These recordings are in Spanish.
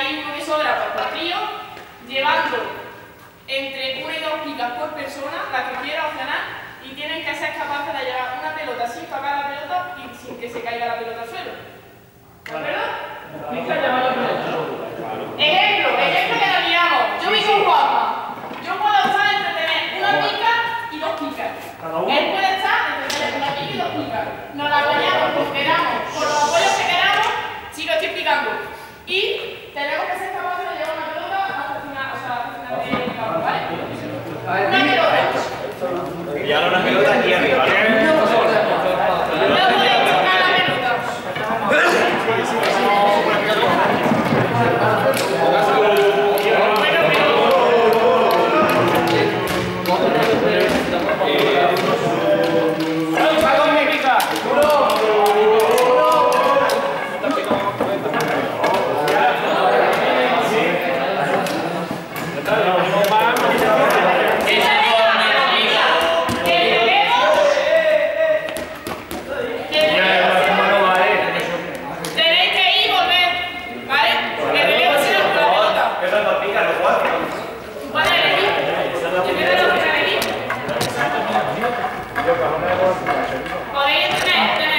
hay un profesor a Patrío llevando entre una y dos picas por persona, la que quiera opcional, y tienen que ser capaces de llevar una pelota sin tocar la pelota y sin que se caiga la pelota al suelo. ¿De acuerdo? Y ahora una pelota aquí arriba. Podéis tener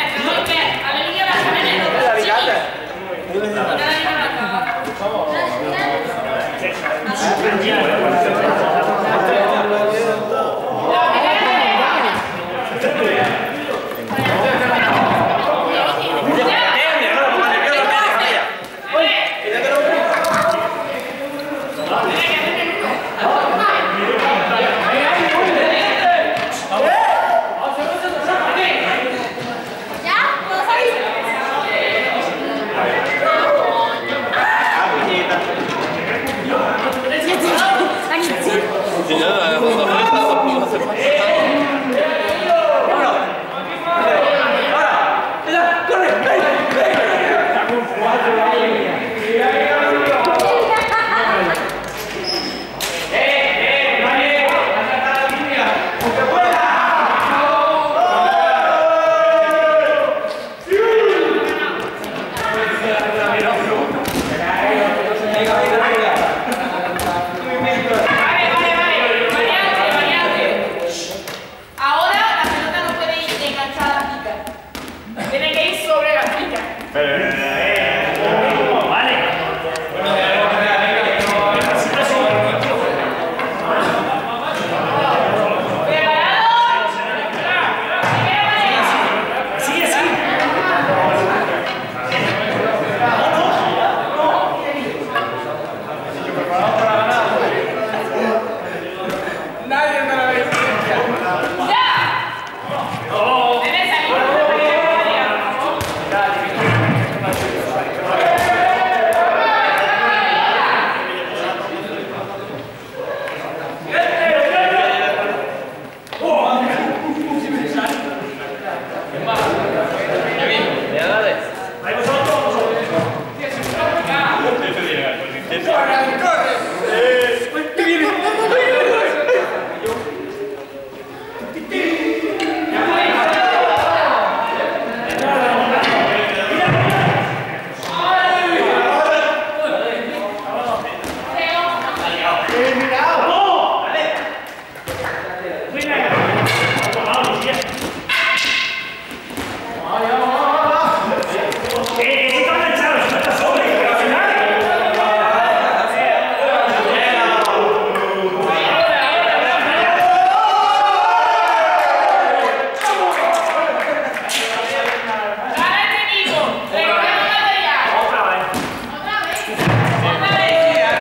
なるほど。Thank you.